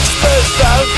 Let's go!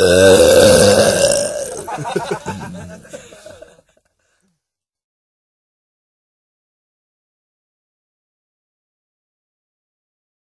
آه